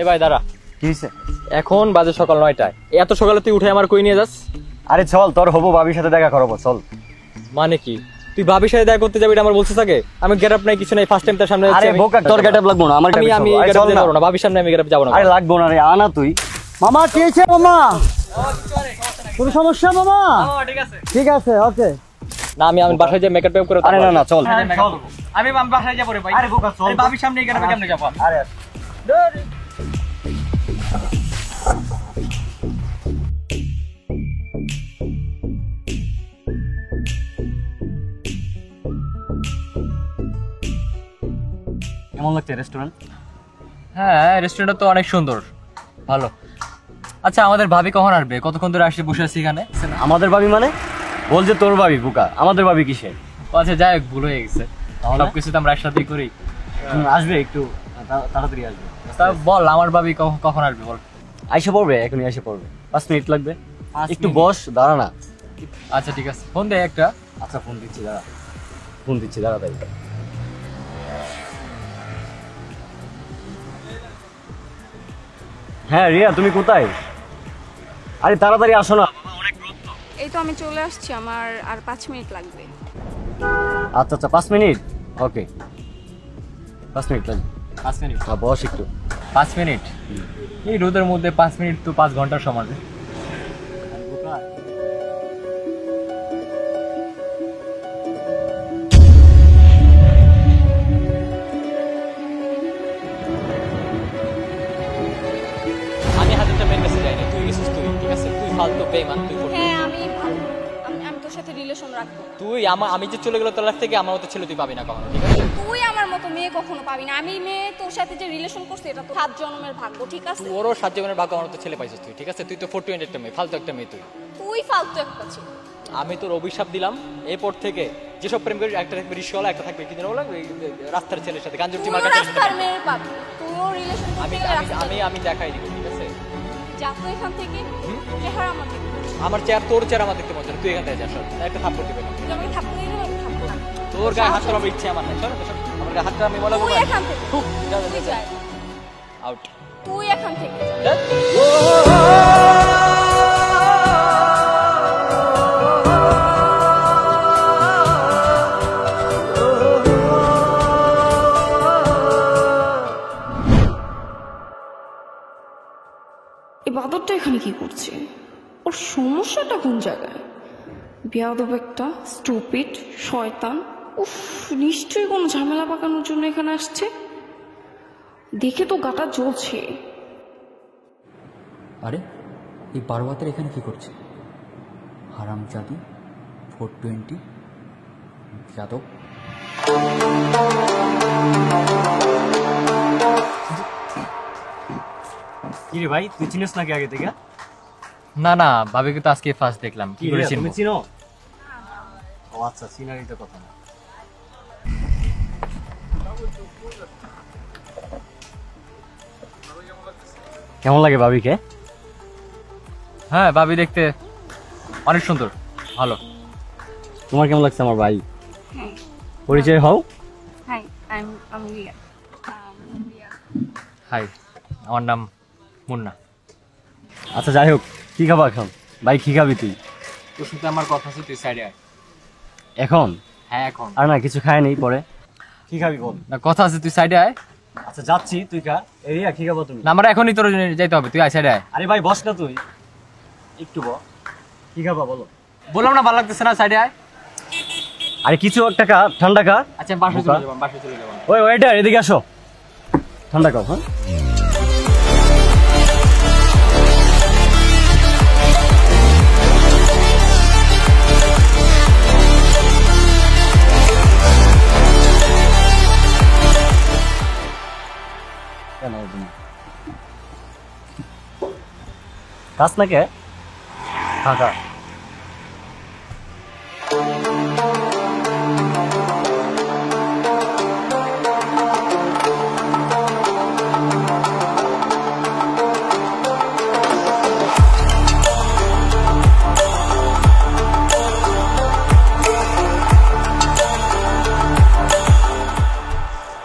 এই ভাই দাঁড়া। কি হয়েছে এখন বাজে সকাল নয়টায়। এত সকালে তুই উঠে আমার কই নিয়ে যাস? আরে চল তোর হব ভাবির সাথে দেখা করব চল। মানে কি? তুই ভাবির সাথে দেখা করতে যাবি এটা আমার বলছিস থাকে আমি গেট আপ নাই কিছু নাই ফার্স্ট টাইম তার সামনে আরে বোকা তোর গেট লাগবো না আমার আমি আমি না। যাব না ভাবির সামনে আমি গেট যাব না আরে লাগবো না রে আনা তুই। মামা কি হয়েছে মামা? কোনো সমস্যা মামা? ঠিক আছে ঠিক আছে ওকে। না আমি আমি বাসায় যে মেকআপ টেপ করে আরে না না চল। আমি বাসায় যাব রে ভাই। আরে বোকা চল। ভাবির সামনে গেট আপে কেমনে যাব? আরে। কেমন লাগছে রেস্টুরেন্ট হ্যাঁ রেস্টুরেন্টটা তো অনেক সুন্দর। ভালো। আচ্ছা আমাদের ভাবি কখন আসবে? কতক্ষণ ধরে আসছে বসে আছি এখানে? আমাদের ভাবি মানে? বল যে তোর ভাবি বুকা। আমাদের ভাবি কিসের? আচ্ছা যাই হোক ভুল হয়ে গেছে। তাহলে? সবকিছু তো আমরা একসাথেই করি। আসবে একটু তাড়াতাড়ি আসবে। তা বল আমার ভাবি কখন- আসবে বল। আইসে পড়বে? এখনই এসে পড়বে। পাঁচ মিনিট লাগবে। একটু বস দাঁড়া না। আচ্ছা ঠিক আছে। ফোন দে একটা। আচ্ছা ফোন দিচ্ছি দাঁড়া। ফোন দিচ্ছি দাঁড়া তাই। হ্যাঁ রিয়া তুমি কোথায়? আরে তাড়াতাড়ি আসো না। এই তো আমি চলে আসছি আমার আর পাঁচ মিনিট লাগবে। আচ্ছা আচ্ছা পাঁচ মিনিট? ওকে। পাঁচ মিনিট লাগবে। পাঁচ মিনিট। হ্যাঁ বস একটু। পাঁচ মিনিট? এই রোদের মধ্যে পাঁচ মিনিট তো পাঁচ ঘণ্টার সমান। ফালতু বেমান তুই করবি। হ্যাঁ আমি আমি আমি তোর সাথে রিলেশন রাখব। তুই আমার আমি যে চলে গেল তোর লাইফ থেকে আমার মতো ছেলে তুই পাবি না কখনো ঠিক আছে? তুই আমার মতো মেয়ে কখনো পাবি না। আমি মেয়ে তোর সাথে যে রিলেশন করছি এটা তো সাত জন্মের ভাগ্য ঠিক আছে? তোরও সাত জীবনের ভাগ্য আমার মতো ছেলে পাইছিস তুই ঠিক আছে? তুই তো ফোর টোয়েন্টি একটা মেয়ে ফালতু একটা মেয়ে তুই। তুই ফালতু একটা ছিল। আমি তোর অভিশাপ দিলাম এরপর থেকে যেসব প্রেম করিস একটা থাকবে রিস্কওয়ালা একটা থাকবে কি যেন বলে রাস্তার ছেলের সাথে পাবি। তুইও রিলেশন আমি আমি আমি দেখাই দিব। যা তো এখান থেকে। চেহারা আমার চেয়ার তোর চেয়ার আমার দেখতে পাচ্ছ তুই এখান থেকে সর। একটা থাপ্পড় দিবে থাপ্পড় থাপ্পড় তোর গায়ে হাত করার ইচ্ছে আমার নাই সর। আমার গায়ে হাত আমি বলা তুই এখান থেকে। আউট তুই এখান থেকে। বাদরটা এখানে কি করছে? ওর সমস্যাটা কোন জায়গায়? বেয়াদব একটা স্টুপিড শয়তান উফ নিশ্চয়ই কোনো ঝামেলা পাকানোর জন্য এখানে আসছে। দেখে তো গাটা জ্বলছে। আরে এই পার্বতের এখানে কি করছে? হারাম জাদি ফোর টোয়েন্টি যাদব। কি রে ভাই তুই চিনিস নাকি আগে থেকে? না না ভাবিকে তো আজকে ফার্স্ট দেখলাম কি করে চিনবো? তুমি চিনো? ও আচ্ছা চিনারই তো কথা। না কেমন লাগে ভাবিকে হ্যাঁ ভাবি দেখতে অনেক সুন্দর ভালো। তোমার কেমন লাগছে আমার ভাই? পরিচয় হও। Hi I am Riya hi আমার নাম মুন্না। আচ্ছা যাই হোক কি খাবা এখন? ভাই কি খাবি তুই? তোর সাথে আমার কথা আছে তুই সাইডে আয়। এখন? হ্যাঁ এখন। আর না কিছু খায় নেই পরে। কি খাবি বল? না কথা আছে তুই সাইডে আয়। আচ্ছা যাচ্ছি তুই খা। এরিয়া কি খাব তুমি? না আমার এখনই তোর যাইতে হবে তুই আয় সাইডে আয়। আরে ভাই বস না তুই। একটু ব কি খাবা বলো? বললাম না ভালো লাগতেছে না সাইডে আয়। আরে কিছু একটা খা ঠান্ডা খা। আচ্ছা বাসায় চলে যাব বাসায় চলে যাব। ওই ওয়েটার এদিকে আসো। ঠান্ডা খাও হ্যাঁ? খাস না কে খা খা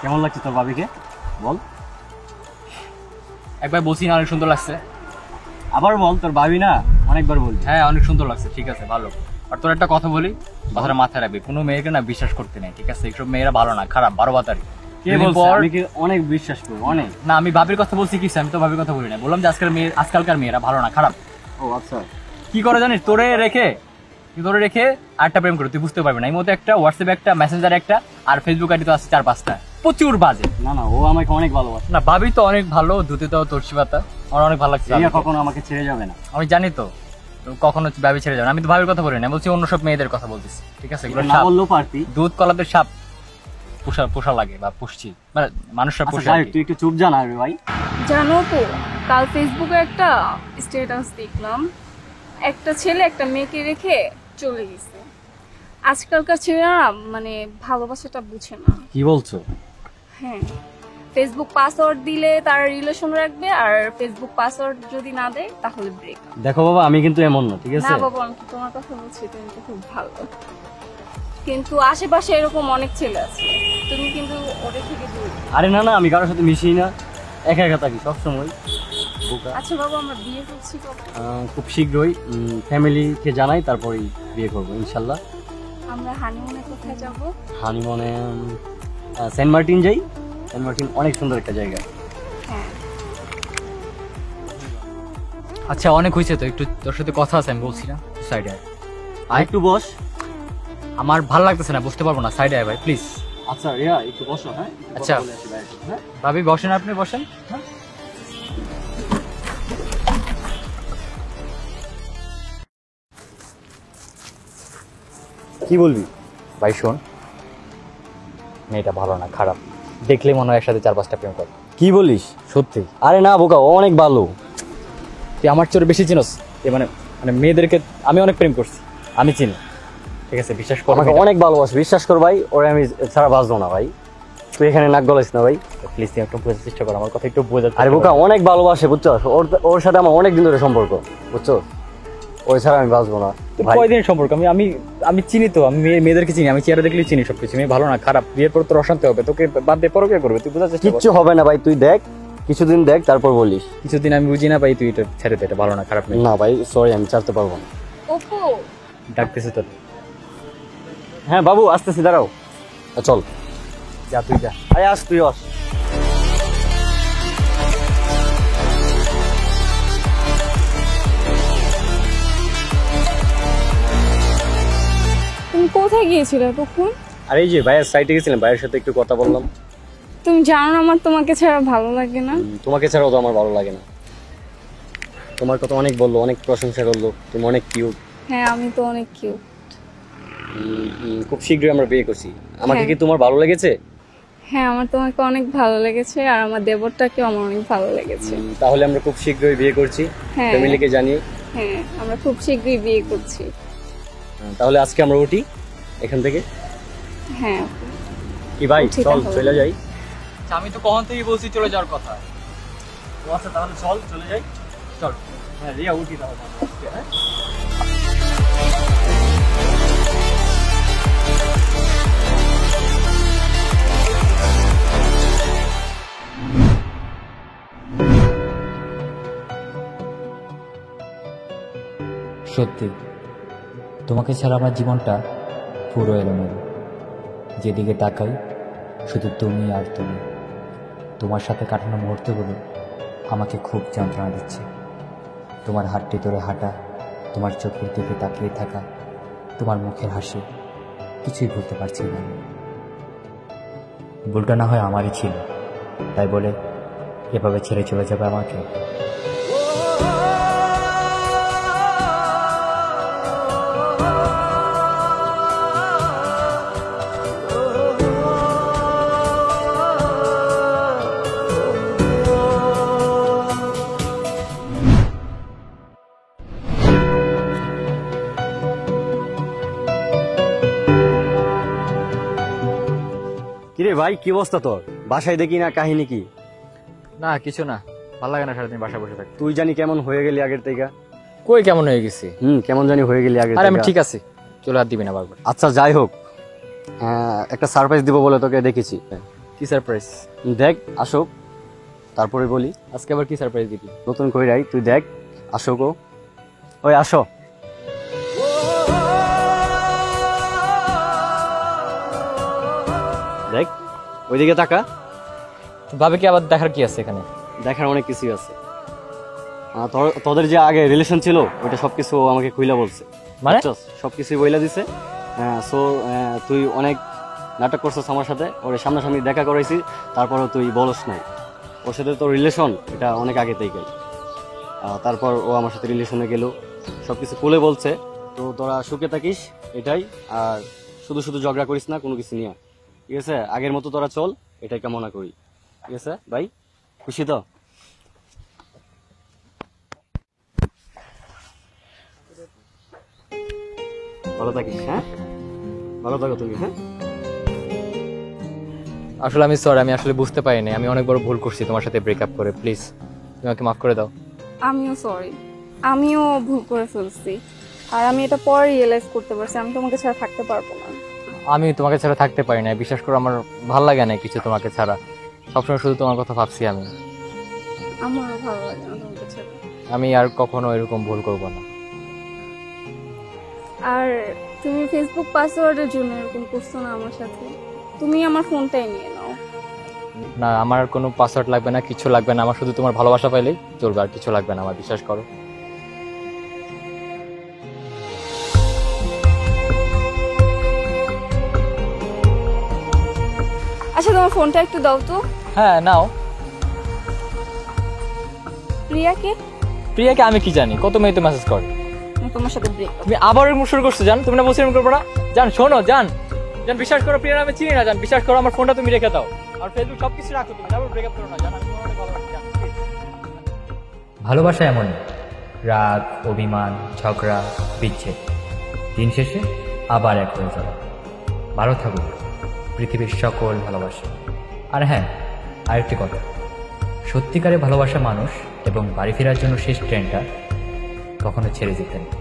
কেমন লাগছে তোর বাবিকে বল। একবার বলছি না, অনেক সুন্দর লাগছে। আবার বল তোর ভাবি না? অনেকবার বলছি। হ্যাঁ অনেক সুন্দর লাগছে ঠিক আছে ভালো। আর তোর একটা কথা বলি কথাটা মাথায় রাখবি কোনো মেয়েকে না বিশ্বাস করতে নেই ঠিক আছে? এইসব মেয়েরা ভালো না খারাপ বারো বাতারি। কে বলছে? আমি কি অনেক বিশ্বাস করি অনেক। না আমি ভাবির কথা বলছি কি আমি তো ভাবির কথা বলি না। বললাম যে আজকাল মেয়ে আজকালকার মেয়েরা ভালো না খারাপ। ও আচ্ছা। কি করে জানিস? তোরে রেখে তুই তোরে রেখে আটটা প্রেম করে তুই বুঝতে পারবি না। এই মধ্যে একটা হোয়াটসঅ্যাপ একটা মেসেঞ্জার একটা আর ফেসবুক আইডি তো আছে চার পাঁচটা। প্রচুর বাজে। না না ও আমাকে অনেক ভালোবাসে। না ভাবি তো অনেক ভালো ধুতে তো তুলসী পাতা। আমার অনেক ভালো লাগছে কখনো আমাকে ছেড়ে যাবে না। আমি জানি তো কখনো ভাবি ছেড়ে যাবে না। আমি তো ভাবির কথা বলি না বলছি অন্য সব মেয়েদের কথা বলতেছি ঠিক আছে? এগুলো না সাপ। বললেও পারতি। দুধ কলাতে সাপ। পোষা পোষা লাগে বা পুষছি। মানে মানুষরা আচ্ছা পোষা। তুই একটু চুপ জানা রে ভাই। জানো তো কাল ফেসবুকে একটা স্ট্যাটাস দেখলাম। একটা ছেলে একটা মেয়েকে রেখে চলে গেছে। আজকালকার ছেলেরা মানে ভালোবাসাটা বুঝে না। কি বলছো? হ্যাঁ ফেসবুক পাসওয়ার্ড দিলে তারা রিলেশন রাখবে আর ফেসবুক পাসওয়ার্ড যদি না দেয় তাহলে ব্রেক দেখো বাবা আমি কিন্তু এমন না ঠিক আছে? না বাবা আমি তোমার কথা বলছি তুমি তো খুব ভালো। কিন্তু আশেপাশে এরকম অনেক ছেলে আছে তুমি কিন্তু ওদের থেকে দূর। আরে না না আমি কারোর সাথে মিশি না। একা একা থাকি সবসময়। বোকা। আচ্ছা বাবা আমরা বিয়ে করছি খুব শীঘ্রই ফ্যামিলিকে জানাই তারপরেই বিয়ে করব ইনশাল্লাহ। আমরা হানিমুনে কোথায় যাব? হানিমনে সেন্ট মার্টিন যাই। সেন্ট মার্টিন অনেক সুন্দর একটা জায়গা। হ্যাঁ। আচ্ছা অনেক হয়েছে তো একটু তোর সাথে কথা আছে আমি বলছি না সাইডে আর একটু বস। আমার ভালো লাগতেছে না বুঝতে পারব না সাইডে আয় ভাই প্লিজ আচ্ছা রিয়া একটু বসো হ্যাঁ? আচ্ছা। হ্যাঁ? ভাবি বসেন আপনি বসেন। কি বলবি? ভাই শোন। মেয়েটা ভালো না খারাপ। দেখলে মনে হয় একসাথে চার পাঁচটা প্রেম করে। কি বলিস? সত্যি। আরে না বোকা ও অনেক ভালো। তুই আমার চোরে বেশি চিনস? এ মানে মানে মেয়েদেরকে আমি অনেক প্রেম করছি। আমি চিনি। ঠিক আছে বিশ্বাস কর আমাকে অনেক ভালোবাসে বিশ্বাস কর ভাই ওরে আমি ছাড়া বাঁচবো না ভাই। তুই এখানে নাক গলাইস না ভাই। প্লিজ তুই একটু বোঝার চেষ্টা কর আমার কথা একটু বোঝার আরে বোকা অনেক ভালোবাসে বুঝছ? ওর ওর সাথে আমার অনেক দিন ধরে সম্পর্ক বুঝছ? ওই ছাড়া আমি বাঁচবো না। কয়দিন সম্পর্ক? আমি আমি আমি চিনি তো আমি মেয়ে- মেয়েদেরকে চিনি আমি চেহারা দেখলেই চিনি সবকিছু মেয়ে ভালো না খারাপ বিয়ের পর তোর অশান্তি হবে তোকে বাদ দিয়ে পরকে করবে তুই বোঝার চেষ্টা কিচ্ছু হবে না ভাই তুই দেখ কিছুদিন দেখ তারপর বলিস। কিছুদিন আমি বুঝি না পাই তুই এটা ছেড়ে দে এটা ভালো না খারাপ না ভাই সরি আমি ছাড়তে পারব না। ওপো ডাকতেছে তোর। হ্যাঁ বাবু আসতেছি দাঁড়াও। চল। যা তুই যা। আরে আস তুই আস। তুমি কোথায় গিয়েছিলে তখন? আর এই যে ভাইয়ের সাইডে গেছিলাম ভাইয়ের সাথে একটু কথা বললাম। তুমি জানো না আমার তোমাকে ছাড়া ভালো লাগে না? তোমাকে ছাড়াও তো আমার ভালো লাগে না। তোমার কথা অনেক বলল অনেক প্রশংসা করল তুমি অনেক কিউট হ্যাঁ আমি তো অনেক কিউ খুব শীঘ্রই আমরা বিয়ে করছি। আমাকে হ্যাঁ। কি তোমার ভালো লেগেছে? হ্যাঁ আমার তোমাকে অনেক ভালো লেগেছে আর আমার দেবরটাকেও আমার অনেক ভালো লেগেছে। তাহলে আমরা খুব শীঘ্রই বিয়ে করছি হ্যাঁ। ফ্যামিলিকে জানিয়ে। হ্যাঁ আমরা খুব শীঘ্রই বিয়ে করছি। তাহলে আজকে আমরা উঠি এখান থেকে। হ্যাঁ। কি ভাই চল চলে যাই। আচ্ছা, আমি তো কখন থেকেই বলছি চলে যাওয়ার কথা। আচ্ছা তাহলে চল চলে যাই। চল। হ্যাঁ রিয়া উঠি তাহলে। হ্যাঁ? সত্যি। তোমাকে ছাড়া আমার জীবনটা পুরো এলোমেলো। যেদিকে তাকাই, শুধু তুমি আর তুমি। তোমার সাথে কাটানো মুহূর্তগুলো আমাকে খুব যন্ত্রণা দিচ্ছে। তোমার হাতটি ধরে হাঁটা, তোমার চোখের দিকে তাকিয়ে থাকা, তোমার মুখের হাসি, কিছুই ভুলতে পারছি না। ভুলটা না হয় আমারই ছিল। তাই বলে এভাবে ছেড়ে চলে যাবে আমাকে? ভাই কি অবস্থা তোর? বাসায় দেখি না কাহিনী কি? না কিছু না। ভালো লাগে না সারাদিন বাসা বসে থাকতে। তুই জানি কেমন হয়ে গেলি আগের থেকে। কই কেমন হয়ে গেছি? হুম কেমন জানি হয়ে গেলি আগের আরে আমি থেকে। ঠিক আছি। চলে আর দিবি না বারবার। আচ্ছা যাই হোক। একটা সারপ্রাইজ দিব বলে তোকে দেখেছি। কি সারপ্রাইজ দেখ আসুক। তারপরে বলি। আজকে আবার কি সারপ্রাইজ দিবি? নতুন কইরাই তুই দেখ আসো গো ওই আসো। ওইদিকে তাকা। ভাবে কি আবার দেখার কি আছে এখানে? দেখার অনেক কিছুই আছে। তোদের যে আগে রিলেশন ছিল ওইটা সবকিছু আমাকে খুইলা বলছে। মানে? সবকিছুই বইলা দিছে। সো তুই অনেক নাটক করছিস আমার সাথে ওর সামনাসামনি দেখা করাইছি তারপরও তুই বলস নাই। ওর সাথে তোর রিলেশন এটা অনেক আগে আহ, তারপর ও আমার সাথে রিলেশনে গেল। সবকিছু খুলে বলছে। তো তোরা সুখে থাকিস এটাই। আর শুধু শুধু ঝগড়া করিস না কোনো কিছু নিয়ে ঠিক আছে? আগের মতো তোরা চল এটাই কামনা করি। ঠিক আছে? ভাই খুশি তো? ভালো থাকিস হ্যাঁ? ভালো থাকো তুমি হ্যাঁ? আসলে আমি সরি আমি আসলে বুঝতে পারিনি আমি অনেক বড় ভুল করছি তোমার সাথে ব্রেকআপ করে প্লিজ তুমি আমাকে মাফ করে দাও। আমিও সরি আমিও ভুল করে ফেলছি। আর আমি এটা পরে রিয়েলাইজ করতে পারছি আমি তোমাকে ছাড়া থাকতে পারব না। আমি তোমাকে ছাড়া থাকতে পারি না বিশ্বাস করো আমার ভালো লাগে না কিছু তোমাকে ছাড়া। সবসময় শুধু তোমার কথা ভাবছি আমি। আমারও ভালো লাগে না তোমাকে ছাড়া। আমি আর কখনো এরকম ভুল করব না। আর তুমি ফেসবুক পাসওয়ার্ডের জন্য এরকম করছ না আমার সাথে? তুমি আমার ফোনটাই নিয়ে নাও। না আমার কোনো পাসওয়ার্ড লাগবে না কিছু লাগবে না। আমার শুধু তোমার ভালোবাসা পাইলেই চলবে আর কিছু লাগবে না আমার বিশ্বাস করো। আচ্ছা তোমার ফোনটা একটু দাও তো। হ্যাঁ নাও। প্রিয়াকে? প্রিয়াকে আমি কি জানি? কত মেয়ে তো মেসেজ করে তোমার সাথে ব্রেক তুমি আবার এরকম শুরু করছ জান? তুমি না বলছো এরকম করব না? জান শোনো জান। জান বিশ্বাস করো প্রিয়ার আমি চিনি না জান। বিশ্বাস করো আমার ফোনটা তুমি রেখে দাও। আর ফেসবুক সব কিছু রাখো তুমি। তারপর ব্রেকআপ করো না জান। আমি তোমার ভালোবাসি ভালোবাসা এমন রাগ অভিমান ঝগড়া বিচ্ছেদ। দিন শেষে আবার এক হয়ে যাওয়া ভালো থাকুক পৃথিবীর সকল ভালোবাসা। আর হ্যাঁ আরেকটি কথা। সত্যিকারে ভালোবাসা মানুষ এবং বাড়ি ফেরার জন্য শেষ ট্রেনটা কখনো ছেড়ে যেতেন